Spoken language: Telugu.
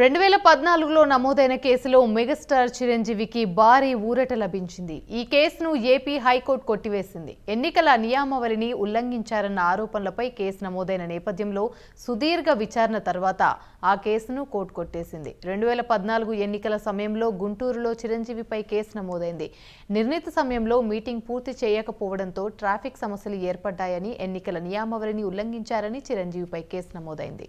రెండు వేల పద్నాలుగులో నమోదైన కేసులో మెగాస్టార్ చిరంజీవికి భారీ ఊరట లభించింది. ఈ కేసును ఏపీ హైకోర్టు కొట్టివేసింది. ఎన్నికల నియామావళిని ఉల్లంఘించారన్న ఆరోపణలపై కేసు నమోదైన నేపథ్యంలో సుదీర్ఘ విచారణ తర్వాత ఆ కేసును కోర్టు కొట్టేసింది. రెండు వేల పద్నాలుగు ఎన్నికల సమయంలో గుంటూరులో చిరంజీవిపై కేసు నమోదైంది. నిర్ణీత సమయంలో మీటింగ్ పూర్తి చేయకపోవడంతో ట్రాఫిక్ సమస్యలు ఏర్పడ్డాయని ఎన్నికల నియామావళిని ఉల్లంఘించారని చిరంజీవిపై కేసు నమోదైంది.